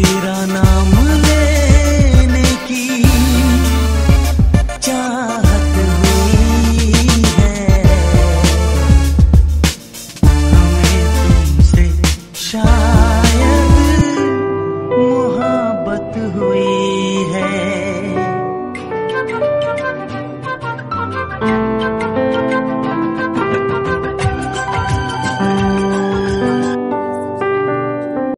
तेरा नाम लेने की चाहत हुई है। हमें तुमसे शायद मोहब्बत हुई है।